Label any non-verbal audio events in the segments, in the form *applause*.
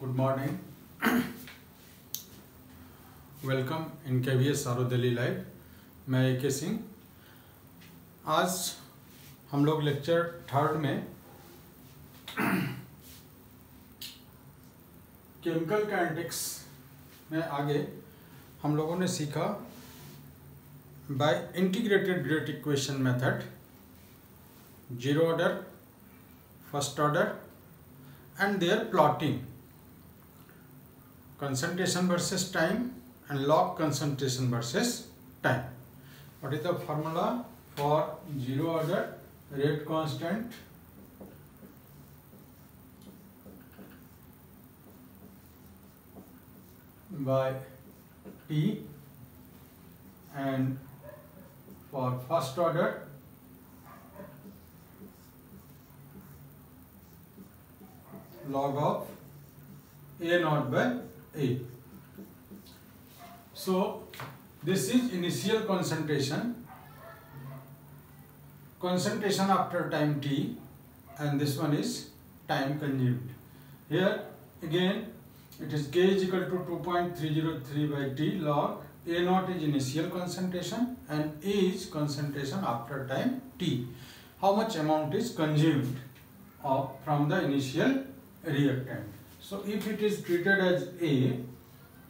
Good morning welcome in K V S live मैं A K Singh आज हम लोग लेक्चर थर्ड में केमिकल काइनेटिक्स में आगे हम लोगों ने सीखा by integrated rate equation method zero order first order and their plotting. Concentration versus time and log concentration versus time what is the formula for zero order rate constant by t and for first order log of a naught by So this is initial concentration, concentration after time t and this one is time consumed. Here again it is k is equal to 2.303 by t log a naught is initial concentration and a is concentration after time t. How much amount is consumed of, from the initial reactant. So if it is treated as A,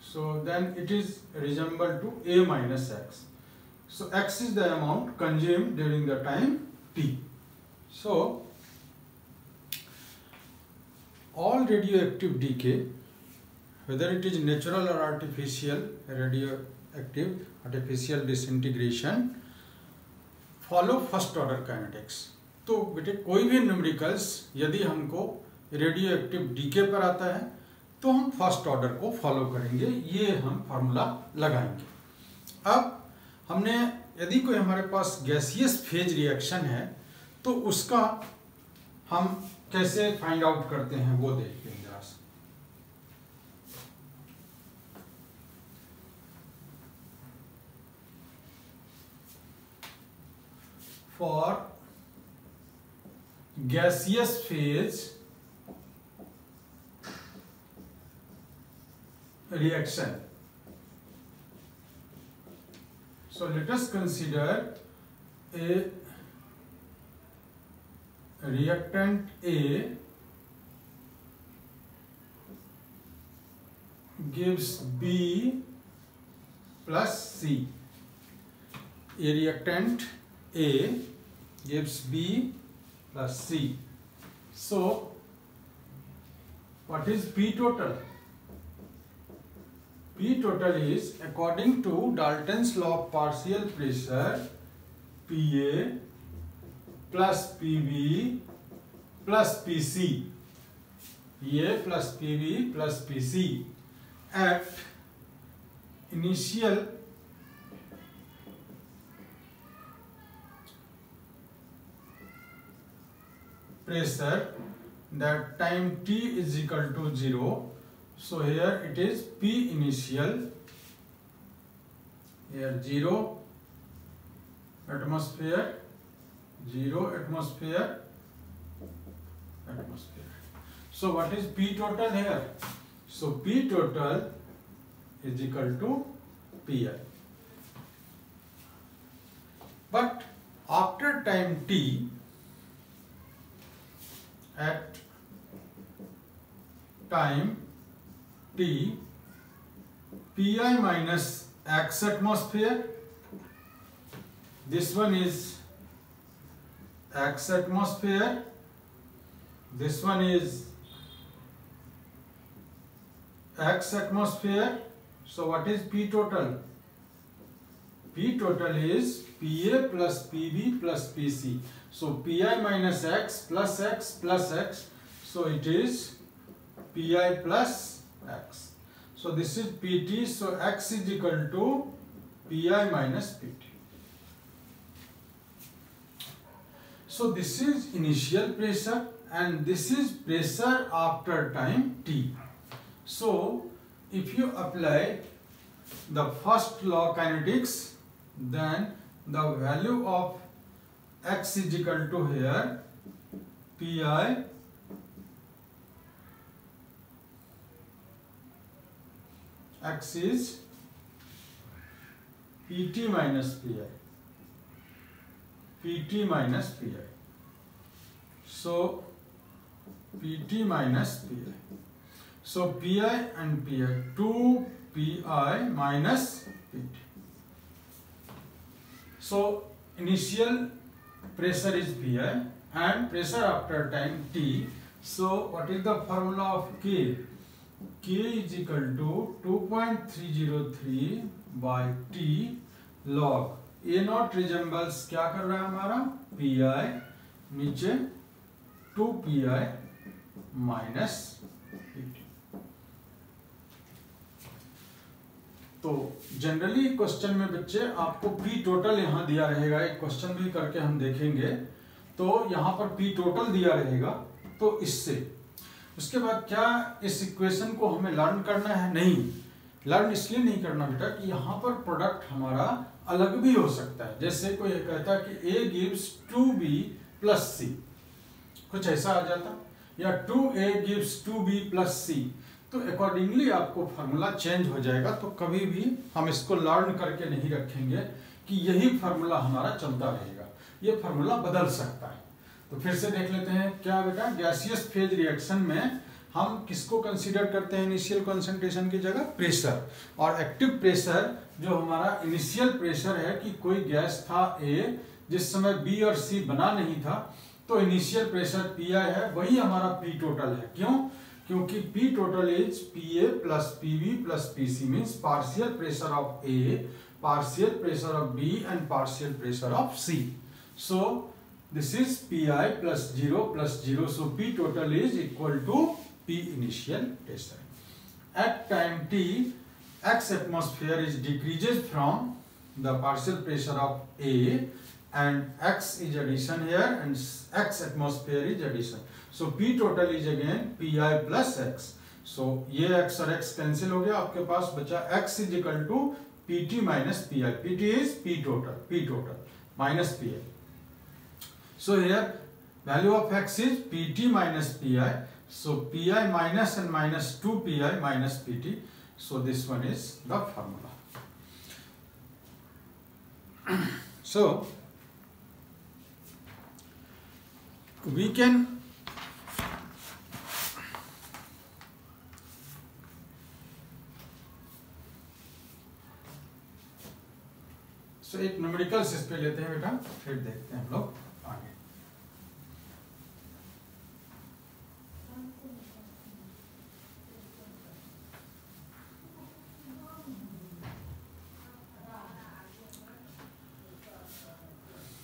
so then it is resemble to A minus X. So X is the amount consumed during the time T. So all radioactive decay, whether it is natural or artificial radioactive, artificial disintegration, follow first order kinetics. तो बेटे कोई भी numericals यदि हमको radio active decay पर आता है तो हम फ़र्स्ट ऑर्डर को फॉलो करेंगे, ये हम फार्मूला लगाएँगे। अब हमने, यदि कोई हमारे पास गैसियस फ़ेज़ रिएक्शन है तो उसका हम कैसे फाइंड आउट करते हैं, वो देखते हैं जरा से। For gaseous phase reaction. So let us consider a reactant A gives B plus C. A reactant A gives B plus C. So what is B total? P total is according to Dalton's law of partial pressure PA plus PB plus PC PA plus PB plus PC at initial pressure that time t is equal to 0 so here it is P initial here 0 atmosphere 0 atmosphere atmosphere. So what is P total here? So P total is equal to PI but after time t at time T Pi minus X atmosphere. This one is X atmosphere. This one is X atmosphere. So what is P total? P total is Pa plus Pb plus Pc. So Pi minus X plus X plus X. So it is Pi plus x. So this is Pt, so x is equal to Pi minus Pt. So this is initial pressure and this is pressure after time t. So if you apply the first law kinetics, then the value of x is equal to here Pi x is pt minus pi pt minus pi so pt minus pi so pi and pi 2 pi minus pt so initial pressure is pi and pressure after time t. So what is the formula of k k is equal to 2.303 by t log a naught resembles क्या कर रहा है हमारा? P I नीचे two P I minus तो generally question में बच्चे आपको पी टोटल यहाँ दिया रहेगा। एक क्वेश्चन भी करके हम देखेंगे। तो यहाँ पर पी टोटल दिया रहेगा। तो इससे उसके बाद क्या इस इक्वेशन को हमें लर्न करना है? नहीं। लर्न इसलिए नहीं करना बेटा कि यहाँ पर प्रोडक्ट हमारा अलग भी हो सकता है। जैसे कोई कहता है कि A gives to B plus C कुछ ऐसा आ जाता? या two A gives to B plus C तो अकॉर्डिंगली आपको फार्मूला चेंज हो जाएगा तो कभी भी हम इसको लर्न करके नहीं रखेंगे कि यही फार्मूला हमारा चलता रहेगा। ये फार्मूला बदल सकता है। तो फिर से देख लेते हैं, क्या बेटा गैसियस फ़ेज़ रिएक्शन में हम किसको कंसीडर करते हैं इनिशियल कंसंट्रेशन की जगह? प्रेशर और एक्टिव प्रेशर जो हमारा इनिशियल प्रेशर है कि कोई गैस था ए जिस समय बी और सी बना नहीं था तो इनिशियल प्रेशर पी आई है, वही हमारा पी टोटल है। क्यों? क्योंकि P total is P A plus P B plus P C mean partial pressure of A partial pressure of B and partial pressure of C so This is Pi plus 0 plus 0. So P total is equal to P initial pressure. At time T, X atmosphere is decreases from the partial pressure of A and X is addition here and X atmosphere is addition. So P total is again Pi plus X. So ये X और X cancel हो गया आपके पास बचा X is equal to PT minus Pi. PT is P total. P total minus Pi. So here value of x is pt minus pi. So pi minus and minus 2 pi minus pt. So this one is the formula. so we can so एक numericals इस पे लेते हैं बेटा फिर देखते हैं हम लोग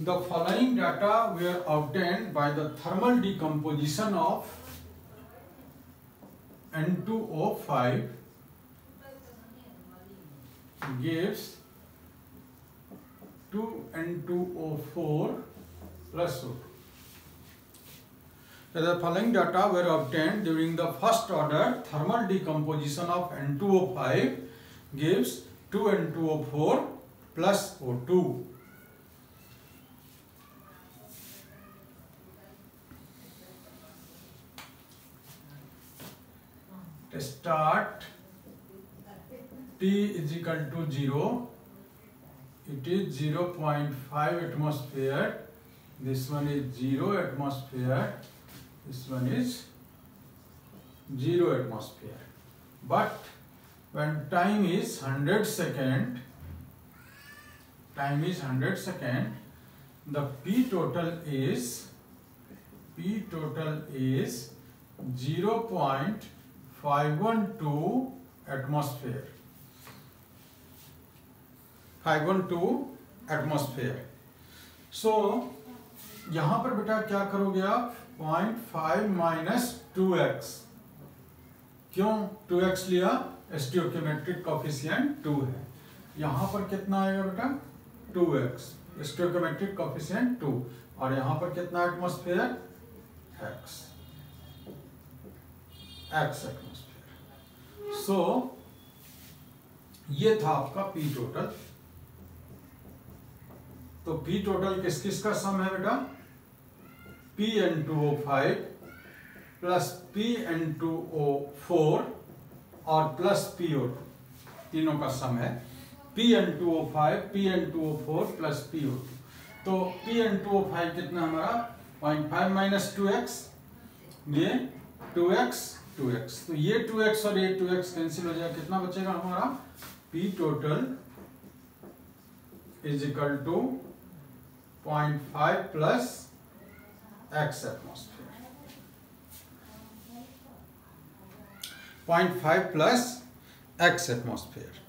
The following data were obtained by the thermal decomposition of N2O5 gives 2N2O4 plus O2. The following data were obtained during the first order thermal decomposition of N2O5 gives 2N2O4 plus O2. Start T is equal to 0 it is 0 0.5 atmosphere. This one is 0 atmosphere. This one is 0 atmosphere. But when time is 100 second time is 100 second the P total is P total is 0. 512 atmosphere 512 atmosphere. So यहाँ पर बेटा क्या करोगे आप? 0.5 minus two x. क्यों? 2x लिया stoichiometric coefficient 2 है। यहाँ पर कितना आएगा बेटा? 2x stoichiometric coefficient two. और यहाँ पर कितना atmosphere x x atmosphere so ये था आपका पी टोटल तो पी टोटल किस किस का सम है बेटा? P N two O five plus P N two O four और प्लस पी ओ टू तीनों का सम है. P N two O five P N two O four plus P O two तो P N two O five कितना हमारा? Point five minus two x ये two x two x. तो ये two X और ये two X cancel हो जाएगा कितना बचेगा हमारा? P total is equal to point five plus x atmosphere point five plus x atmosphere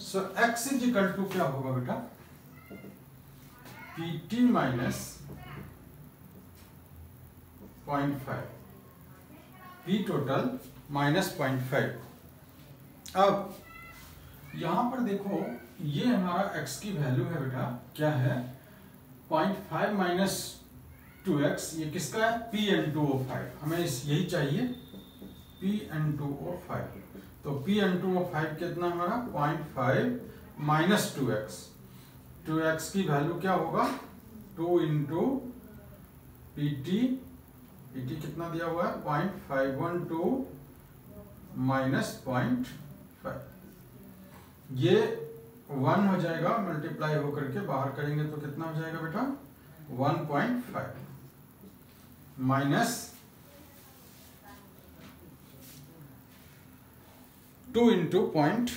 so x is equal to क्या होगा बेटा? P T minus point five P total minus point five अब, यहाँ पर देखो, ये हमारा x की वैल्यू है बेटा, क्या है? Point five minus two x ये किसका है? P N two O five हमें इस, यही चाहिए P N two O five तो P N two O five कितना हमारा? Point five minus two x two x की वैल्यू क्या होगा? Two into P T P T कितना दिया हुआ है? Point five one two minus point five ये वन हो जाएगा मल्टीप्लाई होकर के बाहर करेंगे तो कितना हो जाएगा बेटा? One point five minus two into point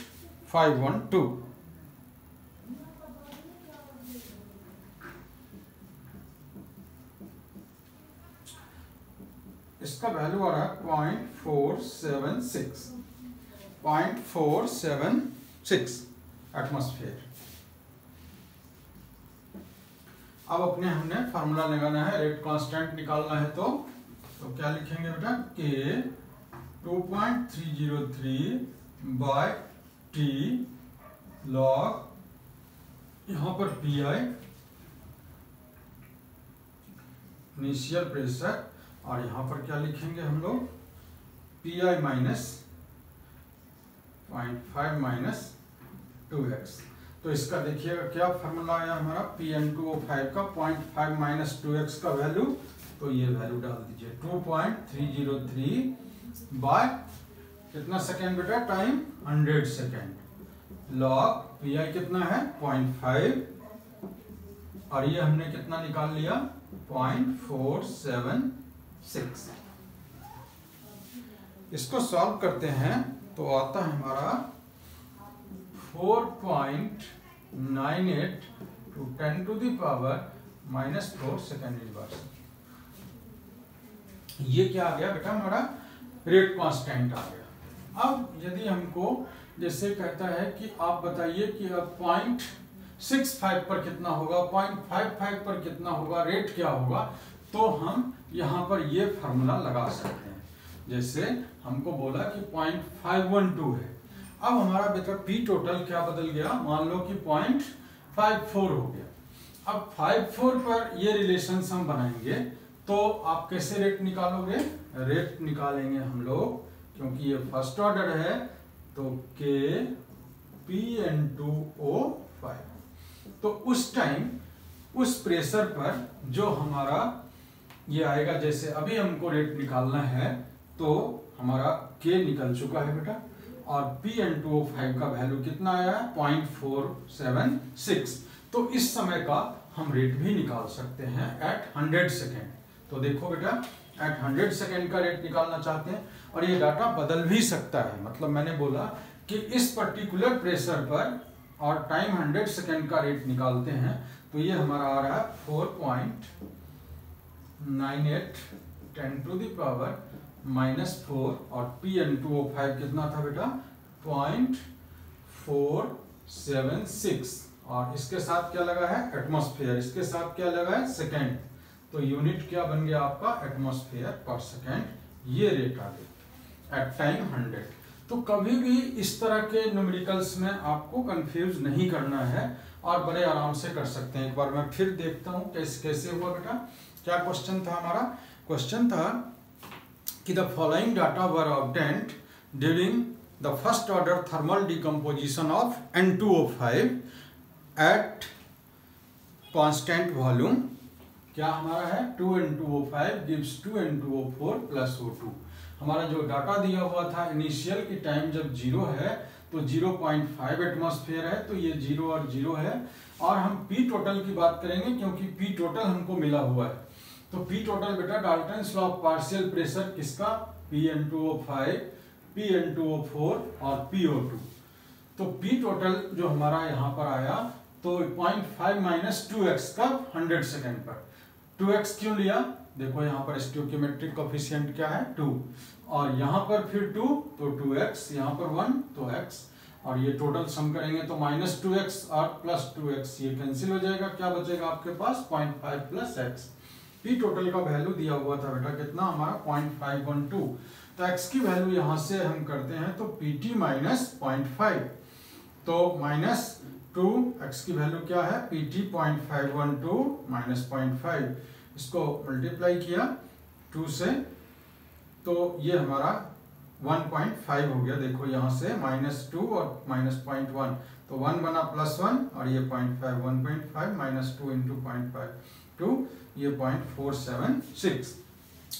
five one two इसका वैल्यू आ रहा है point four seven six point four seven six atmosphere अब अपने हमने फार्मूला लगाना है रेट कांस्टेंट निकालना है तो तो क्या लिखेंगे बेटा? K two point three zero three by T log यहाँ पर पी आई इनिशियल प्रेशर और यहाँ पर क्या लिखेंगे हम लोग? P I minus point five minus two x तो इसका देखिएगा क्या फॉर्मूला आया हमारा? P N two O five का point five minus two x का वैल्यू तो ये वैल्यू डाल दीजिए। Two point three zero three by कितना सेकेंड बेटा? Time hundred second log P I कितना है? पॉइंट फाइव और ये हमने कितना निकाल लिया? Point four seven six. इसको सॉल्व करते हैं तो आता है हमारा four point nine eight two ten to the power minus four second inverse ये क्या आ गया बेटा हमारा? रेट कांस्टेंट आ गया। अब यदि हमको जैसे कहता है कि आप बताइए कि अब पॉइंट सिक्स फाइव पर कितना होगा? पॉइंट फाइव फाइव पर कितना होगा? रेट क्या होगा? तो हम यहाँ पर ये फार्मूला लगा सकते हैं। जैसे हमको बोला कि पॉइंट फाइव वन टू है। अब हमारा बेटा पी टोटल क्या बदल गया? मान लो कि पॉइंट फाइव फोर हो गया। अब फाइव फोर पर ये रिलेशन हम बनाएँगे तो आप कैसे रेट निकालोगे? रेट निकालेंगे हम लोग, क्योंकि ये फ़र्स्ट ऑर्डर है तो K P N two O five तो उस टाइम उस प्रेशर पर जो हमारा ये आएगा, जैसे अभी हमको रेट निकालना है तो हमारा के निकल चुका है बेटा, और पी एन टू फाइव का वैल्यू कितना आया है? पॉइंट फोर सेवन सिक्स तो इस समय का हम रेट भी निकाल सकते हैं एट हंड्रेड सेकेंड तो देखो बेटा एट हंड्रेड सेकेंड का रेट निकालना चाहते हैं, और ये डाटा बदल भी सकता है। मतलब मैंने बोला कि इस पर्टिकुलर प्रेशर पर और टाइम हंड्रेड सेकेंड का रेट निकालते हैं तो ये हमारा आ रहा है four point nine eight ten to the power minus four और P N two O five कितना था बेटा? Point four seven six. और इसके साथ क्या लगा है? एटमोस्फेयर। इसके साथ क्या लगा है? सेकेंड। तो यूनिट क्या बन गया आपका? Atmosphere per second. ये रेट आ गया एट टाइम हंड्रेड तो कभी भी इस तरह के न्यूमेरिकल्स में आपको कंफ्यूज नहीं करना है और बड़े आराम से कर सकते हैं। एक बार मैं फिर देखता हूँ कैसे कैसे हुआ बेटा? क्या क्वेश्चन था हमारा? क्वेश्चन था कि the following data were obtained during the first order thermal decomposition of N two O five at constant volume क्या हमारा है? Two N two O five gives two N two O four plus O two हमारा जो data दिया हुआ था initial की time जब ज़ीरो है तो ज़ीरो पॉइंट फाइव एटमोसफेयर है तो ये ज़ीरो और ज़ीरो है। और हम पी टोटल की बात करेंगे क्योंकि पी टोटल हमको मिला हुआ है। तो पी टोटल बेटा Dalton law of partial pressure किसका? P N two O five P N two O four और पी ओ टू तो पी टोटल जो हमारा यहाँ पर आया तो point five minus two X का हंड्रेड सेकेंड पर। टू एक्स क्यों लिया? देखो यहाँ पर स्टोक्योमेट्रिक कोफिशियंट क्या है? टू और यहाँ पर फिर टू तो टू एक्स यहाँ पर वन तो एक्स और ये टोटल सम करेंगे तो माइनस टू एक्स और प्लस टू एक्स ये कैंसिल हो जाएगा, क्या बचेगा आपके पास? Point five plus X P total का वैल्यू दिया हुआ था बेटा, कितना? हमारा पॉइंट फाइव वन टू तो एक्स की वैल्यू यहाँ से हम करते हैं तो P T minus point five तो माइनस टू एक्स की वैल्यू क्या है? P T point five one two minus point five इसको मल्टीप्लाई किया टू से। तो ये हमारा 1.5 हो गया, देखो यहाँ से माइनस टू और माइनस पॉइंट वन तो वन बना प्लस वन और ये point five one point five minus two into point five two ये पॉइंट फोर सेवन सिक्स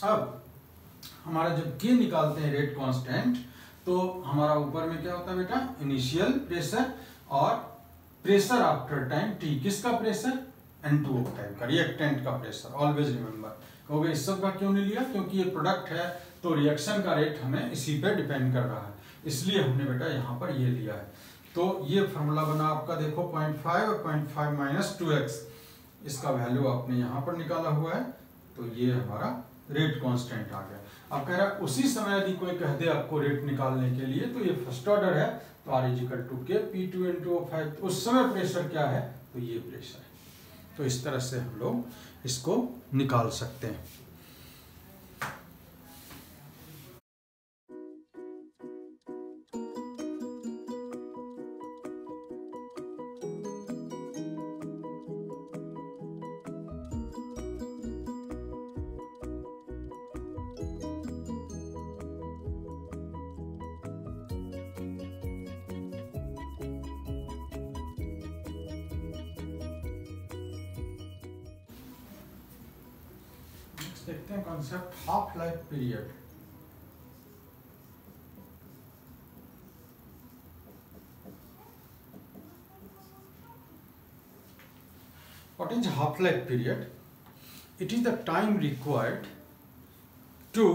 अब हमारा जब के निकालते हैं रेट कांस्टेंट तो हमारा ऊपर में क्या होता है बेटा? इनिशियल प्रेशर और प्रेशर आफ्टर टाइम टी किसका प्रेशर एन टू टाइम का रिएक्टेंट का प्रेशर ऑलवेज रिमेंबर कहोगे, इस सब का क्यों नहीं लिया? क्योंकि ये प्रोडक्ट है तो रिएक्शन का रेट हमें इसी पे डिपेंड कर रहा है। इसलिए हमने बेटा यहाँ पर ये लिया है। तो ये फॉर्मूला बना आपका, देखो पॉइंट फाइव और point five minus two X इसका वैल्यू आपने यहाँ पर निकाला हुआ है तो ये हमारा रेट कांस्टेंट आ गया। अब कह रहा है, उसी समय यदि कोई कह दे आपको रेट निकालने के लिए तो ये फ़र्स्ट ऑर्डर है तो R is equal to K P two N two five उस समय प्रेशर क्या है? तो ये प्रेशर है। तो इस तरह से हम लोग इसको निकाल सकते हैं। देखते हैं concept half life period what is half life period it is the time required to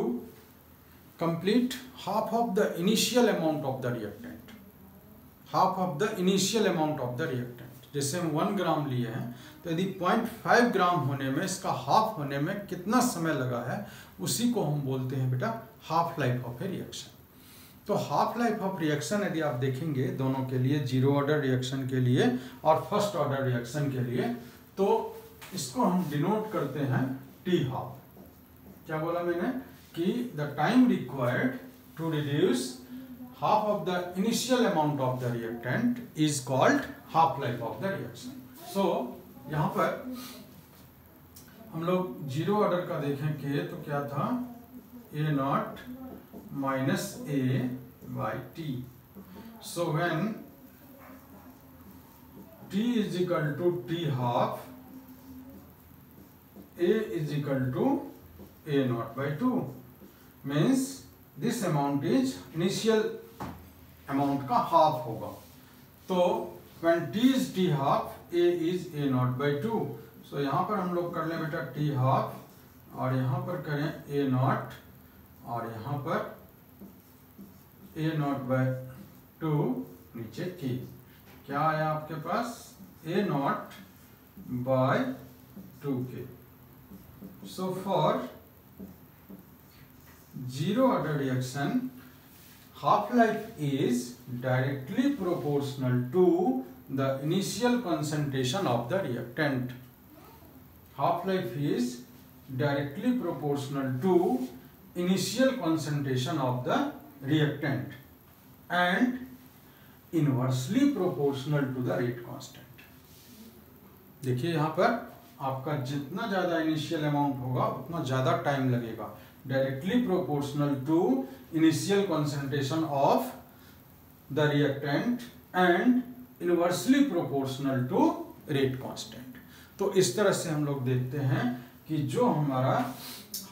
complete half of the initial amount of the reactant half of the initial amount of the reactant जैसे हम one gram लिए हैं तो यदि point five gram होने में, इसका half होने में कितना समय लगा है, उसी को हम बोलते हैं बेटा half life of a reaction तो हाफ़ लाइफ ऑफ़ रिएक्शन यदि आप देखेंगे दोनों के लिए ज़ीरो ऑर्डर रिएक्शन के लिए और फ़र्स्ट ऑर्डर रिएक्शन के लिए तो इसको हम डिनोट करते हैं टी हाफ़ क्या बोला मैंने? कि the time required to reduce half of the initial amount of the reactant is called half life of the reaction. So, यहाँ पर हम लोग ज़ीरो ऑर्डर का देखें के तो क्या था? A naught minus A by T so when T is equal to T half A is equal to A naught by two means this amount is initial amount का हाफ़ होगा तो when t is t half, a is a naught by two so यहाँ पर हम लोग कर लें बेटा t half, और यहाँ पर करें a naught, और यहाँ पर a naught by टू नीचे k क्या आया आपके पास? a naught by two K. So for zero order reaction half life is directly proportional to the initial concentration of the reactant half life is directly proportional to initial concentration of the reactant and inversely proportional to the rate constant देखिए यहाँ पर आपका जितना ज़्यादा initial amount होगा उतना ज़्यादा time लगेगा directly proportional to initial concentration of the reactant and inversely proportional to rate constant तो इस तरह से हम लोग देखते हैं कि जो हमारा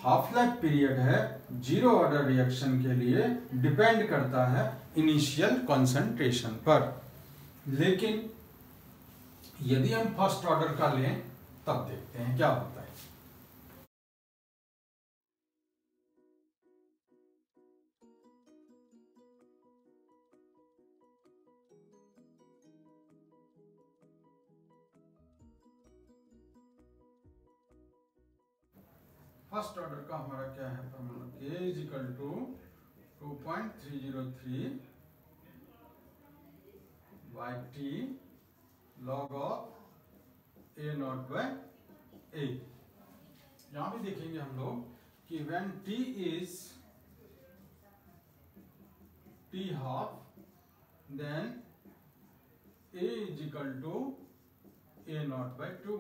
हाफ़ लाइफ पीरियड है ज़ीरो ऑर्डर रिएक्शन के लिए डिपेंड करता है इनिशियल कंसंट्रेशन पर लेकिन यदि हम फ़र्स्ट ऑर्डर का लें तब देखते हैं क्या होता है फ़र्स्ट ऑर्डर का हमारा क्या है? Formula K is equal to two point three zero three by T log of A naught by A यहाँ भी देखेंगे हम लोग कि when T is T half then A is equal to A naught by two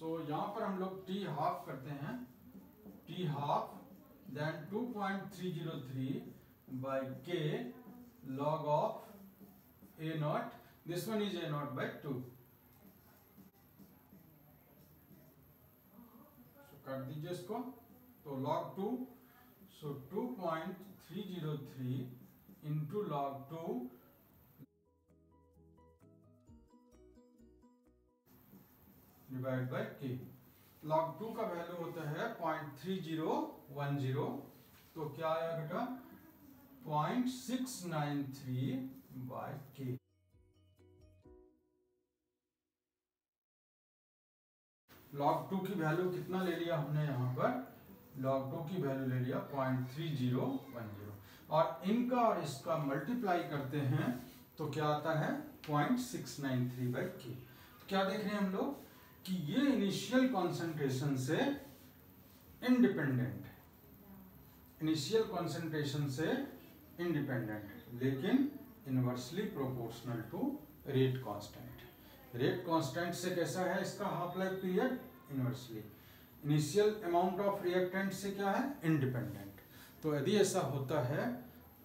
so so, यहाँ पर हम लोग टी हाफ़ करते हैं। T half then 2.303 by K log of A naught this one is A naught by two कर दीजिए इसको। तो log two so 2.303 into log two divide by K log two का वैल्यू होता है point three zero one zero तो क्या आया बेटा? Point six nine three by K log two की वैल्यू कितना ले लिया हमने यहाँ पर? लॉग टू की वैल्यू ले लिया point three zero one zero और इनका और इसका मल्टीप्लाई करते हैं तो क्या आता है? Point six nine three by K क्या देख रहे हैं हम लोग? कि ये इनिशियल कॉन्सेंट्रेशन से इंडिपेंडेंट है। इनिशियल कॉन्सेंट्रेशन से इंडिपेंडेंट है, लेकिन inversely proportional to rate constant rate constant से कैसा है इसका half life period inversely initial amount of reactant से क्या है? इंडिपेंडेंट तो यदि ऐसा होता है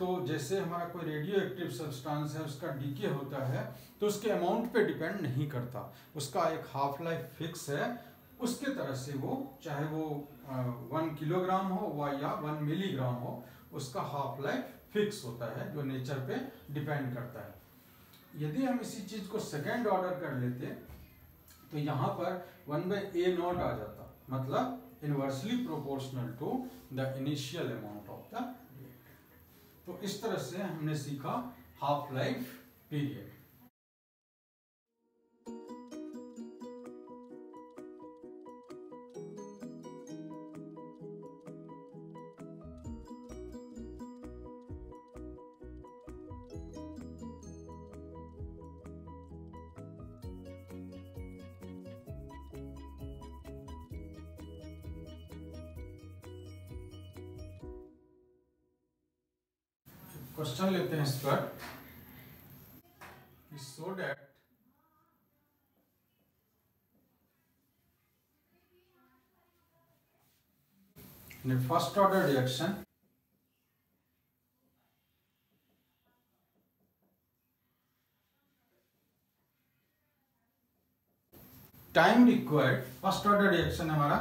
तो जैसे हमारा कोई रेडियो एक्टिव सब्सटेंस है, उसका डीके होता है तो उसके अमाउंट पे डिपेंड नहीं करता। उसका एक हाफ़ लाइफ फिक्स है, उसके तरह से वो, चाहे वो वन किलोग्राम हो व या वन मिलीग्राम हो, उसका हाफ़ लाइफ फिक्स होता है, जो नेचर पे डिपेंड करता है। यदि हम इसी चीज़ को सेकेंड ऑर्डर कर लेते तो यहाँ पर वन बाई ए नॉट आ जाता। मतलब inversely proportional to the initial amount of the तो इस तरह से हमने सीखा हाफ़ लाइफ पीरियड क्वेश्चन लेते हैं इस पर। So that first order reaction time required first order reaction हमारा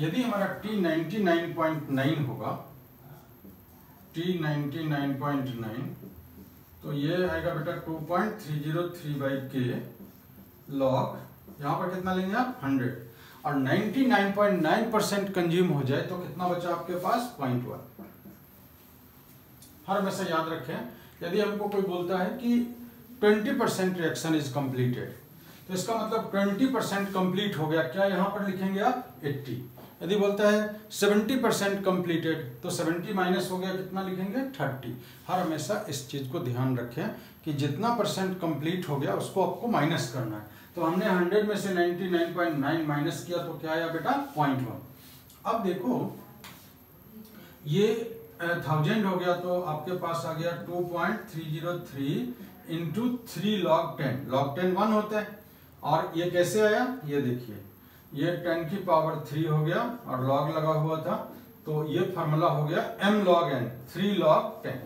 यदि हमारा T 99.9 होगा, T 99.9 तो ये आएगा बेटा 2.303 बाई के लॉग यहाँ पर कितना लेंगे आप? 100 और 99.9 परसेंट कंज्यूम हो जाए तो कितना बचा आपके पास? पॉइंट वन हर हमेशा याद रखें, यदि हमको कोई बोलता है कि 20 परसेंट रिएक्शन इज़ कंप्लीटेड तो इसका मतलब 20 परसेंट कंप्लीट हो गया, क्या यहाँ पर लिखेंगे आप? 80 यदि बोलता है 70 परसेंट कम्प्लीटेड तो 70 माइनस हो गया, कितना लिखेंगे? 30 हर हमेशा इस चीज़ को ध्यान रखें कि जितना परसेंट कंप्लीट हो गया, उसको आपको माइनस करना है। तो हमने 100 में से 99.9 माइनस किया तो क्या आया बेटा? पॉइंट वन अब देखो, ये थाउज़ेंड हो गया तो आपके पास आ गया two point three into three log ten log ten one होता है। और ये कैसे आया? ये देखिए। ये टेन की पावर थ्री हो गया और लॉग लगा हुआ था तो ये फार्मूला हो गया M log N three log ten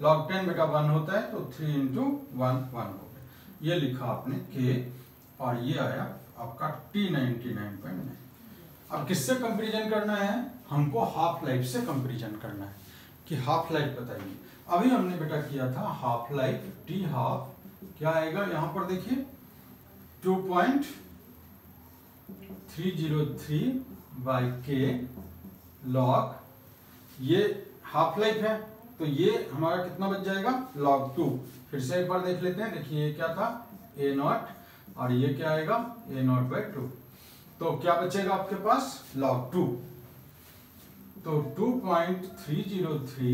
log ten बेटा वन होता है तो थ्री इंटू वन वन हो गया। ये लिखा आपने के और ये आया आपका T ninety nine point nine अब किससे कंपेरिजन करना है? हमको हाफ़ लाइफ से कंपेरिजन करना है। कि हाफ़ लाइफ बताइए। अभी हमने बेटा किया था हाफ़ लाइफ टी हाफ़ क्या आएगा यहाँ पर देखिए? Two point three zero three by K log ये हाफ़ लाइफ है तो ये हमारा कितना बच जाएगा? लॉग टू फिर से एक बार देख लेते हैं, देखिए ये क्या था? ए नॉट और ये क्या आएगा? ए नॉट बाई टू तो क्या बचेगा आपके पास? Log two so two point three zero three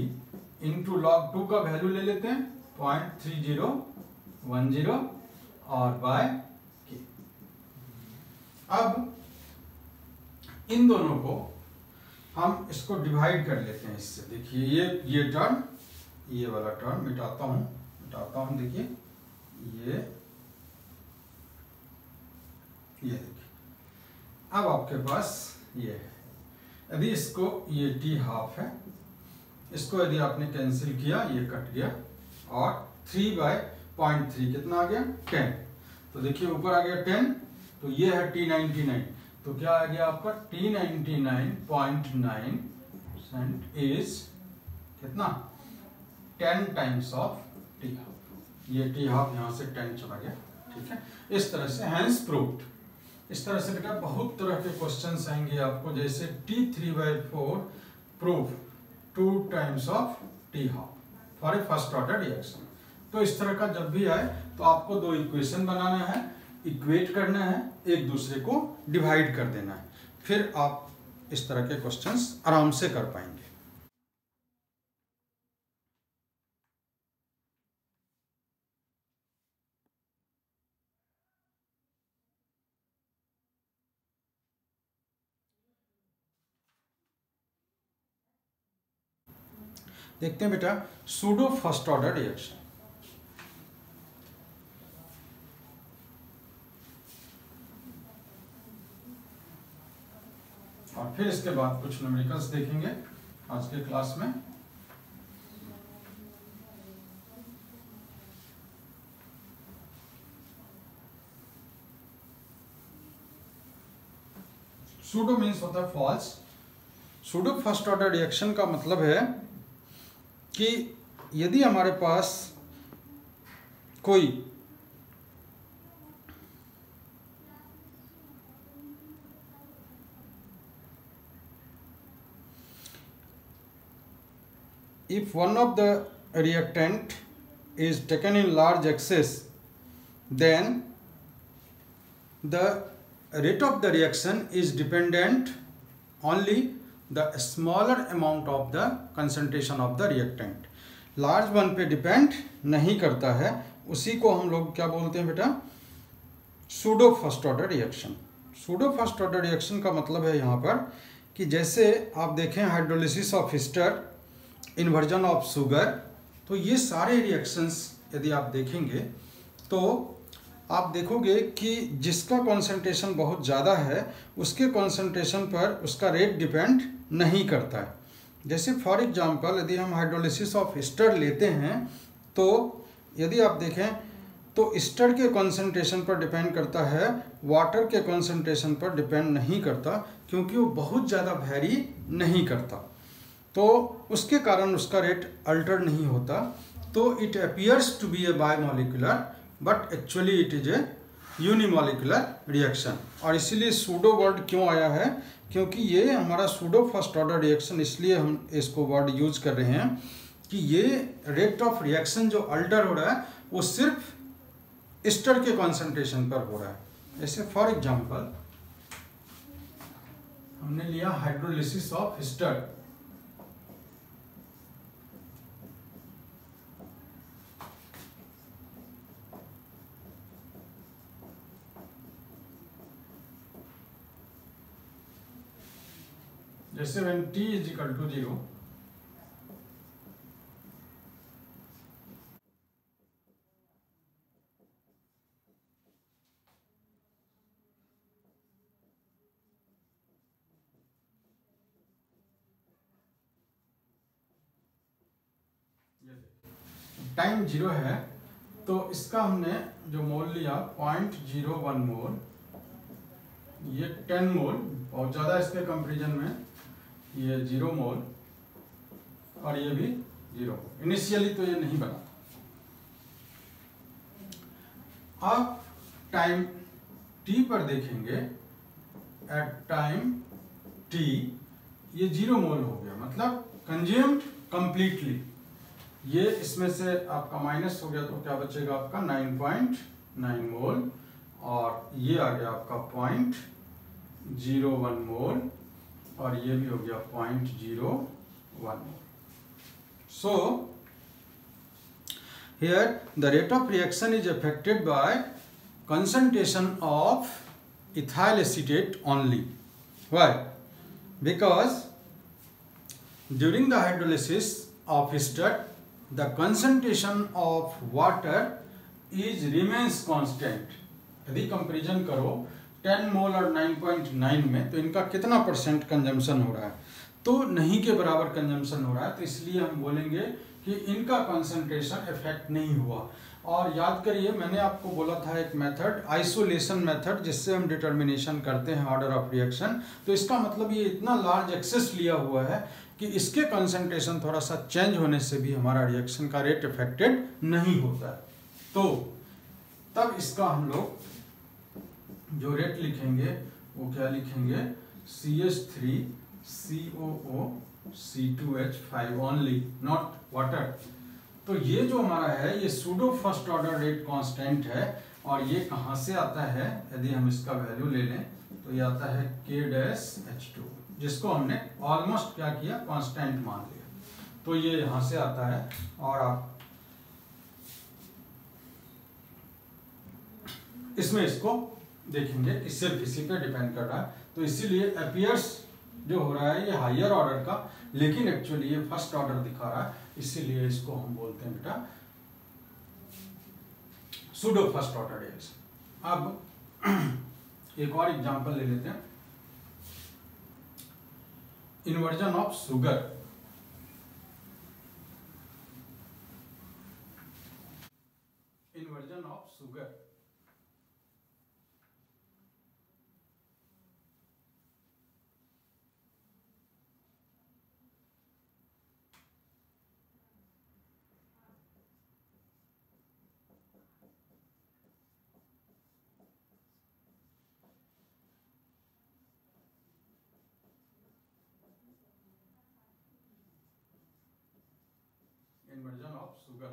into log two का वैल्यू ले लेते हैं point three zero one zero और बाय अब इन दोनों को हम इसको डिवाइड कर लेते हैं इससे। देखिए, ये ये टर्म ये वाला टर्म मिटाता हूँ मिटाता हूँ, देखिए, ये ये देखिए। अब आपके पास ये है। यदि इसको, ये टी हाफ़ है। इसको यदि आपने कैंसिल किया, ये कट गया, और थ्री बाय पॉइंट थ्री कितना आ गया? टेन तो देखिए, ऊपर आ गया टेन तो ये है टी नाइनटी नाइन तो क्या आ गया आपका? T ninety nine point nine percent is कितना? Ten times of T half ये टी हाफ़ यहाँ से टेन चला गया। ठीक है? इस तरह से हैंस प्रूव्ड इस तरह से बेटा बहुत तरह के क्वेश्चन आएँगे आपको। जैसे T three by four proof two times of T half for a first order reaction तो इस तरह का जब भी आए तो आपको दो इक्वेशन बनाना है। इक्वेट करना है, एक दूसरे को डिवाइड कर देना है। फिर आप इस तरह के क्वेश्चंस आराम से कर पाएँगे। देखते हैं बेटा सूडो फ़र्स्ट ऑर्डर रिएक्शन और फिर इसके बाद कुछ न्यूमेरिकल्स देखेंगे आज के क्लास में। सूडो मीन्स होता है false pseudo first order reaction का मतलब है कि यदि हमारे पास कोई if one of the reactant is taken in large excess then the rate of the reaction is dependent only the smaller amount of the concentration of the reactant large one पे depend नहीं करता है उसी को हम लोग क्या बोलते हैं बेटा pseudo first order reaction pseudo first order reaction का मतलब है यहाँ पर कि जैसे आप देखें hydrolysis of ester inversion of sugar तो ये सारे रिएक्शंस यदि आप देखेंगे तो आप देखोगे कि जिसका कंसंट्रेशन बहुत ज़्यादा है, उसके कंसंट्रेशन पर उसका रेट डिपेंड नहीं करता है। जैसे फॉर एग्जांपल यदि हम हाइड्रोलिसिस ऑफ़ स्टर लेते हैं तो यदि आप देखें तो स्टर के कंसंट्रेशन पर डिपेंड करता है वाटर के कंसंट्रेशन पर डिपेंड नहीं करता, क्योंकि वो बहुत ज़्यादा वैरी नहीं करता। तो उसके कारण उसका रेट अल्टर नहीं होता। तो it appears to be a bimolecular but actually it is a unimolecular reaction और इसीलिए सूडो वर्ड क्यों आया है? क्योंकि ये हमारा सूडो फ़र्स्ट ऑर्डर रिएक्शन इसलिए हम इसको वर्ड यूज़ कर रहे हैं कि ये रेट ऑफ़ रिएक्शन जो अल्टर हो रहा है, वो सिर्फ़ स्टर के कॉन्सेंट्रेशन पर हो रहा है। जैसे फॉर एग्ज़ाम्पल हमने लिया हाइड्रोलिसिस ऑफ़ स्टर जैसे when t is equal to zero time zero है तो इसका हमने जो मोल लिया पॉइंट ज़ीरो वन मोल, ये टेन मोल, और ज़्यादा इसके कंपेरिजन में ये ज़ीरो मोल और ये भी ज़ीरो। इनिशियली तो ये नहीं बना। अब टाइम टी पर देखेंगे। एट टाइम टी ये ज़ीरो मोल हो गया। मतलब कंज्यूम्ड कंप्लीटली ये इसमें से आपका माइनस हो गया तो क्या बचेगा आपका? 9.9 मोल। और ये आ गया आपका पॉइंट ज़ीरो वन मोल। और ये भी हो गया point zero one so here the rate of reaction is affected by concentration of ethyl acetate only why because during the hydrolysis of ester the concentration of water is remains constant यदि comparison करो 10 मोल और 9.9 में तो इनका कितना percent consumption हो रहा है? तो नहीं के बराबर कंजम्पशन हो रहा है तो इसलिए हम बोलेंगे कि इनका कंसंट्रेशन इफ़ेक्ट नहीं हुआ। और याद करिए, मैंने आपको बोला था एक मेथड आइसोलेशन मेथड जिससे हम डिटर्मिनेशन करते हैं ऑर्डर ऑफ़ रिएक्शन तो इसका मतलब ये इतना लार्ज एक्सेस लिया हुआ है कि इसके कंसंट्रेशन थोड़ा सा चेंज होने से भी हमारा रिएक्शन का रेट इफेक्टेड नहीं होता। है तो तब इसका हम लोग जो रेट लिखेंगे, वो क्या लिखेंगे? C H three C O O C two H five only not water तो ये जो हमारा है, ये pseudo first order rate constant है, और ये कहाँ से आता है? यदि हम इसका वैल्यू ले लें तो ये आता है के डैश एच टू जिसको हमने ऑलमोस्ट क्या किया? कांस्टेंट मान लिया। तो ये यहाँ से आता है, और आप इसमें इसको देखेंगे, इससे इसी पे डिपेंड कर रहा है। तो इसीलिए अपियर्स जो हो रहा है, ये हायर ऑर्डर का, लेकिन एक्चुअली ये फ़र्स्ट ऑर्डर दिखा रहा है, इसीलिए इसको हम बोलते हैं बेटा सुडो फ़र्स्ट ऑर्डर रिएक्शन अब, *clears throat* एक और एग्जांपल ले लेते हैं। Inversion of sugar inversion of sugar inversion of sugar.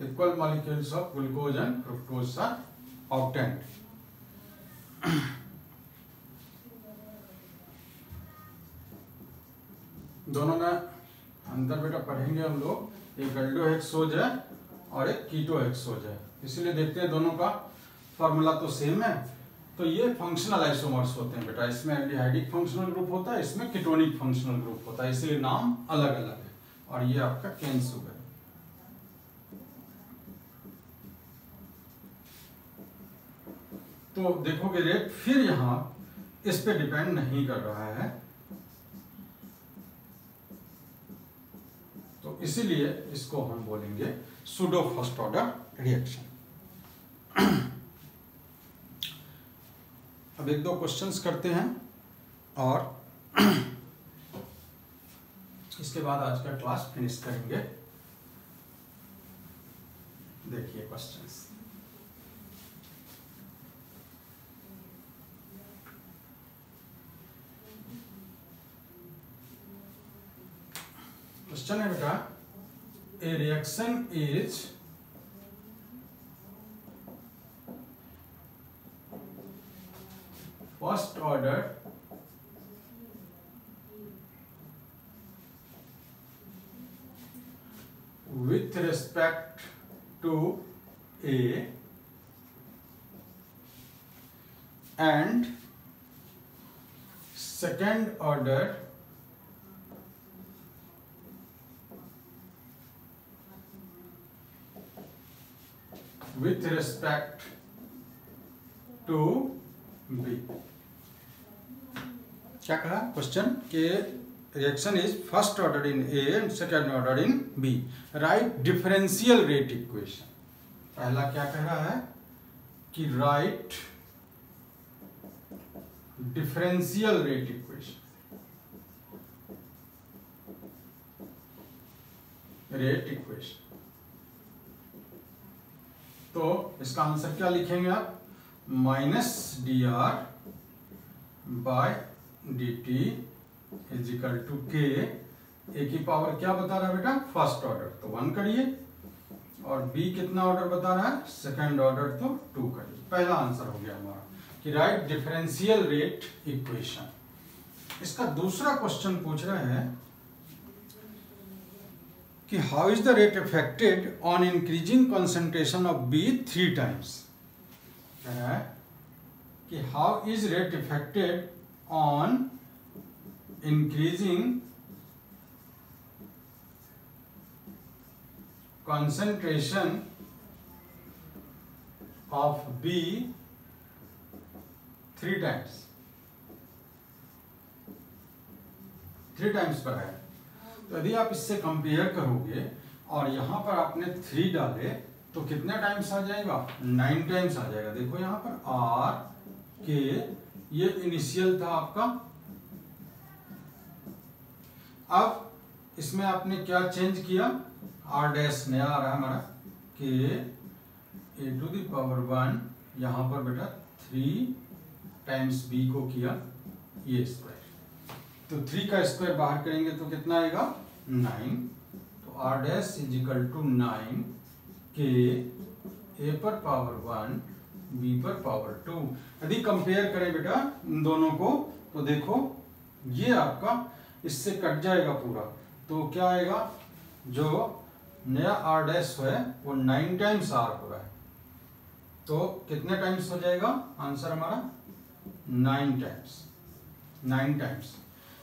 Equal molecules of glucose and fructose are obtained. दोनों में अंतर बेटा पढ़ेंगे हम लोग। एक अल्डोहेक्सोज है और एक कीटोहेक्सोज है। इसलिए देखते हैं दोनों का फॉर्मूला तो सेम है। तो ये फंक्शनल आइसोमर्स होते हैं बेटा। इसमें एल्डिहाइडिक फंक्शनल ग्रुप होता है, इसमें कीटोनिक फंक्शनल ग्रुप होता है। इसलिए नाम अलग अलग है और ये आपका कैन सुगर तो देखोगे रेट फिर यहाँ इस पे डिपेंड नहीं कर रहा है। इसीलिए इसको हम बोलेंगे सुडो फ़र्स्ट ऑर्डर रिएक्शन अब एक दो क्वेश्चंस करते हैं और इसके बाद आज का क्लास फिनिश करेंगे। देखिए क्वेश्चंस क्वेश्चन है बेटा A reaction is first order with respect to A and second order with respect to b. क्या कहा? क्वेश्चन के reaction is first order in A and second order in B write differential rate equation पहला क्या कह रहा है? कि write differential rate equation rate equation तो इसका आंसर क्या लिखेंगे आप? Minus D R by D T is equal to K A की पावर क्या बता रहा है बेटा? फ़र्स्ट ऑर्डर तो वन करिए। और बी कितना ऑर्डर बता रहा है? सेकंड ऑर्डर तो टू करिए। पहला आंसर हो गया हमारा कि राइट डिफरेंशियल रेट इक्वेशन इसका दूसरा क्वेश्चन पूछ रहे हैं कि how is the rate affected on increasing concentration of B three times कि how is rate affected on increasing concentration of B three times three times पर है। तो यदि आप इससे कंपेयर करोगे और यहाँ पर आपने थ्री डाले तो कितने टाइम्स आ जाएगा? नाइन टाइम्स आ जाएगा। देखो यहाँ पर आर के ये इनिशियल था आपका। अब इसमें आपने क्या चेंज किया? आर डैश नया आ रहा है हमारा। K A to the power one यहाँ पर बेटा थ्री टाइम्स बी को किया। ये स्क्वायर तो थ्री का स्क्वायर बाहर करेंगे तो कितना आएगा? नाइन तो R dash is equal to nine K A पर पावर वन बी पर पावर टू यदि कंपेयर करें बेटा इन दोनों को तो देखो, ये आपका इससे कट जाएगा पूरा। तो क्या आएगा? जो नया आर डैश है, वो नाइन टाइम्स आर हो रहा है। तो कितने टाइम्स हो जाएगा? आंसर हमारा नाइन टाइम्स नाइन टाइम्स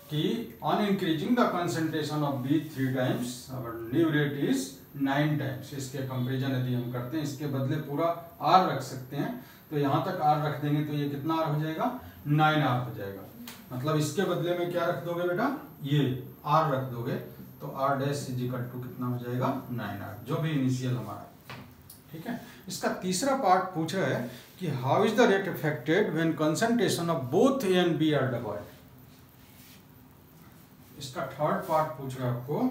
कि on increasing the concentration of B three times new rate is nine times इसके कंपेरिजन यदि हम करते हैं, इसके बदले पूरा आर रख सकते हैं तो यहाँ तक आर रख देंगे तो ये कितना आर हो जाएगा? नाइन आर हो जाएगा। मतलब इसके बदले में क्या रख दोगे बेटा? ये आर रख दोगे तो आर डैश इजिकल टू कितना हो जाएगा? नाइन आर जो भी इनिशियल हमारा ठीक है? इसका तीसरा पार्ट पूछा है कि how is the rate affected when concentration of both A and B are doubled इसका थर्ड पार्ट पूछ रहा है आपको।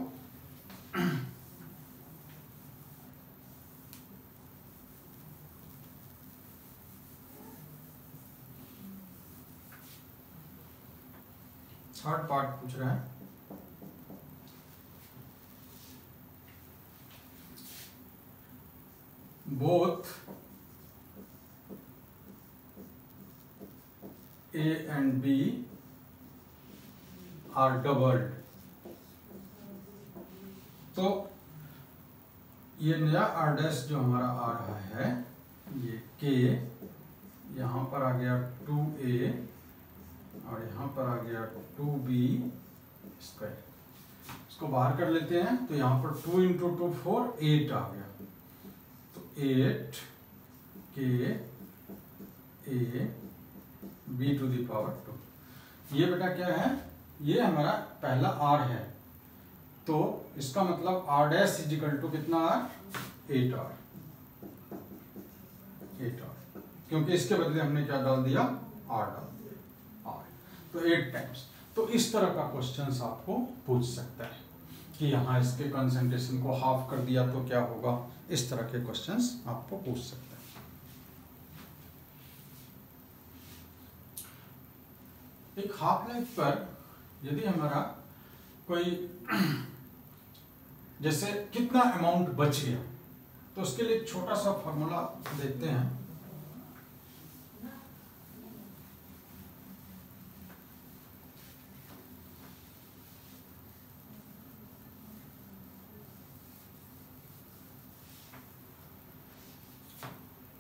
थर्ड पार्ट पूछ रहा है। Both A and B are doubled तो ये नया आर डैश जो हमारा आ रहा है, ये के यहाँ पर आ गया टू ए और यहाँ पर आ गया टू बी स्क्वायर इसको बाहर कर लेते हैं तो यहाँ पर two into two four eight आ गया. तो eight K A B to the power two ये बेटा क्या है? ये हमारा पहला आर है। तो इसका मतलब R dash is equal to कितना R at R at R क्योंकि इसके बदले हमने क्या डाल दिया? आर डाल दिया। आर तो एट टाइम्स तो इस तरह का क्वेश्चन आपको पूछ सकता है कि यहाँ इसके कंसेंट्रेशन को हाफ़ कर दिया तो क्या होगा? इस तरह के क्वेश्चंस आपको पूछ सकते हैं। एक हाफ़ लाइफ पर यदि हमारा कोई *clears throat* जैसे कितना अमाउंट बच गया तो उसके लिए एक छोटा सा फॉर्मूला देखते हैं।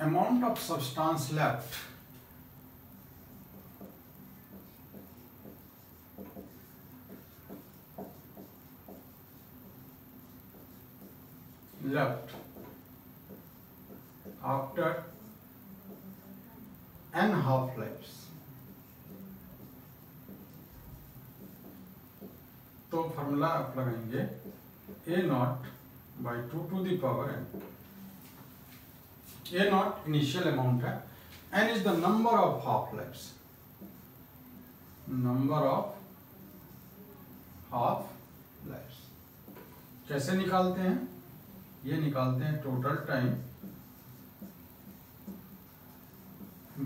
Amount of substance left left after n half lives तो फॉर्मूला आप लगाएँगे A naught by two to the power n A naught initial amount है. N is the number of half lives number of half lives कैसे निकालते हैं? ये निकालते हैं total time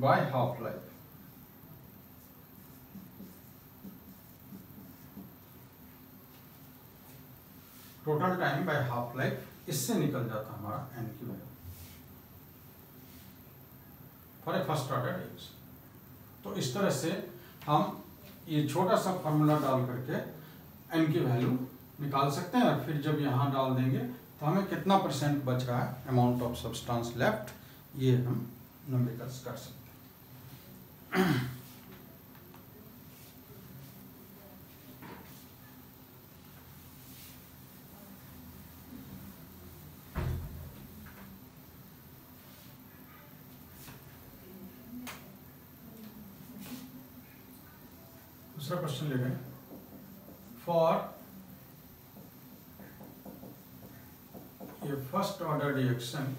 by half life total time by half life इससे निकल जाता हमारा एन की value for a first order reaction तो इस तरह से हम ये छोटा सा फॉर्मूला डाल करके एन की वैल्यू निकाल सकते हैं और फिर जब यहाँ डाल देंगे तो हमें कितना परसेंट बच रहा है अमाउंट ऑफ़ सब्सटेंस लेफ़्ट ये हम नंबर कर सकते हैं। first order reaction.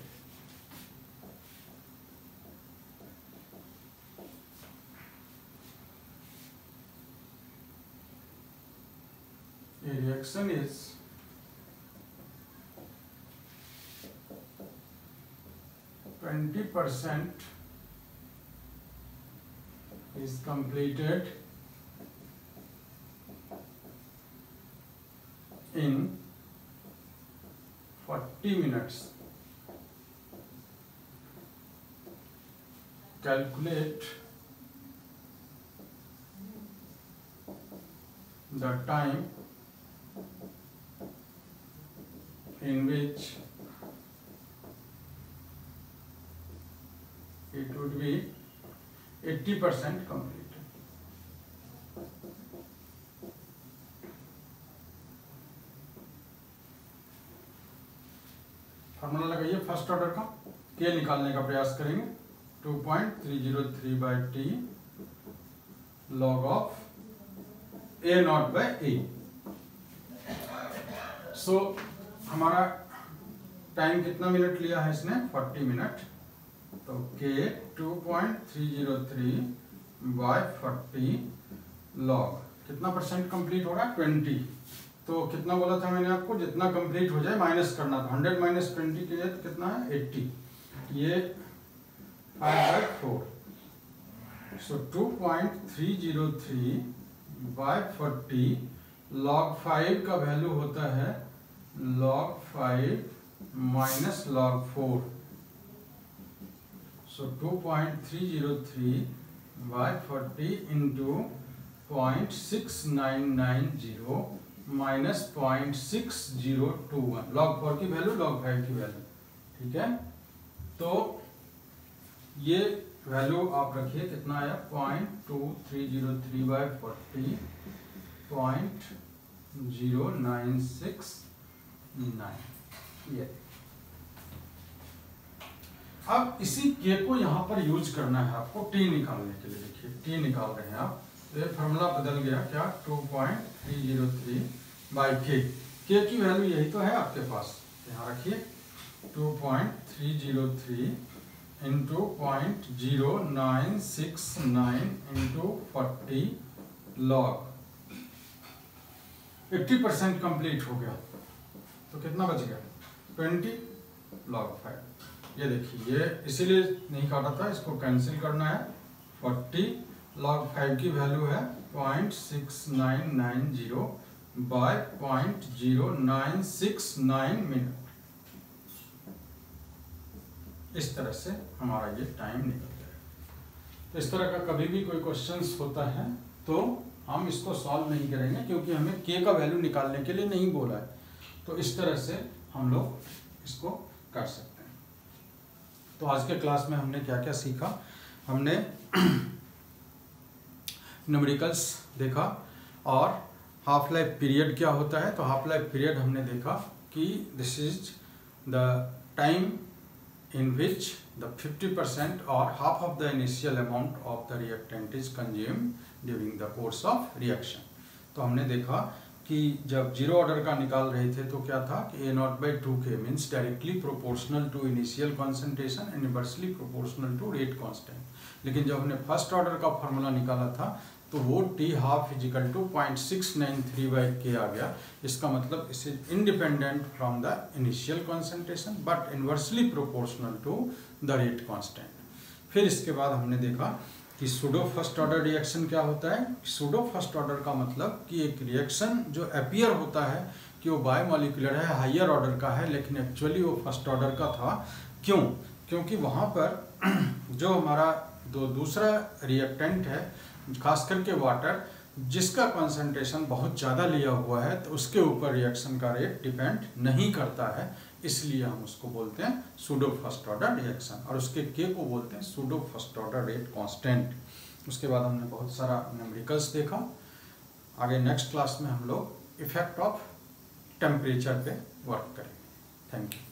A reaction is twenty percent is completed in 40 minutes. Calculate the time in which it would be 80% complete. Formula लगाइए फ़र्स्ट ऑर्डर का। के निकालने का प्रयास करेंगे। Two point three zero three by t log of A naught by A so हमारा time कितना minute लिया है इसने? फोर्टी मिनट तो के two point three zero three by forty log कितना परसेंट कंप्लीट हो रहा है? ट्वेंटी तो कितना बोला था मैंने आपको? जितना कंप्लीट हो जाए माइनस करना था। हंड्रेड माइनस ट्वेंटी के लिए तो कितना है? एट्टी ये five by four so two point three zero three by forty log five का वैल्यू होता है log five minus log four so two point three zero three by forty into point six nine nine zero minus point six zero two one log four की value log five की value ठीक है? तो ये value आप रखिए, कितना आया? Point two three zero three by forty point zero nine six nine ये। अब इसी के को यहाँ पर यूज़ करना है आपको टी निकालने के लिए। देखिए टी निकाल रहे हैं आप। ये फॉर्मूला बदल गया क्या? Two point three zero three by k k की वैल्यू यही तो है आपके पास। यहाँ रखिए। Two point three zero three into point zero nine six nine into forty log eighty percent complete हो गया। तो कितना बच गया? ट्वेंटी लॉग फाइव ये देखिए, ये इसीलिए नहीं काटा था, इसको कैंसिल करना है। फोर्टी लॉग फाइव की वैल्यू है point six nine nine zero by point zero nine six nine minute. इस तरह से हमारा ये टाइम निकल जाएगा तो इस तरह का कभी भी कोई क्वेश्चंस होता है तो हम इसको सॉल्व नहीं करेंगे क्योंकि हमें के का वैल्यू निकालने के लिए नहीं बोला है। तो इस तरह से हम लोग इसको कर सकते हैं। तो आज के क्लास में हमने क्या क्या सीखा? हमने *clears throat* न्यूमेरिकल्स देखा और हाफ़ लाइफ पीरियड क्या होता है? तो हाफ़ लाइफ पीरियड हमने देखा कि this is the time in which the 50% or half of the initial amount of the reactant is consumed during the course of reaction. तो हमने देखा कि जब ज़ीरो ऑर्डर का निकाल रहे थे तो क्या था? कि A naught by two k means directly proportional to initial concentration and inversely proportional to rate constant लेकिन जब हमने फ़र्स्ट ऑर्डर का फॉर्मूला निकाला था तो वो t half is equal to point six nine three by k आ गया। इसका मतलब इस is independent from the initial concentration but inversely proportional to the rate constant फिर इसके बाद हमने देखा कि सुडो फ़र्स्ट ऑर्डर रिएक्शन क्या होता है? सुडो फ़र्स्ट ऑर्डर का मतलब कि एक रिएक्शन जो अपियर होता है कि वो बायोमोलिकुलर है हाइयर ऑर्डर का है, लेकिन एक्चुअली वो फ़र्स्ट ऑर्डर का था। क्यों? क्योंकि वहाँ पर *clears throat* जो हमारा दो, दूसरा रिएक्टेंट है खास करके वाटर जिसका कंसंट्रेशन बहुत ज़्यादा लिया हुआ है तो उसके ऊपर रिएक्शन का रेट डिपेंड नहीं करता है। इसलिए हम उसको बोलते हैं सूडो फ़र्स्ट ऑर्डर रिएक्शन और उसके के को बोलते हैं pseudo first order rate constant उसके बाद हमने बहुत सारा न्यूमेरिकल्स देखा। आगे नेक्स्ट क्लास में हम लोग इफ़ेक्ट ऑफ़ टेम्परेचर पे वर्क करेंगे। Thank you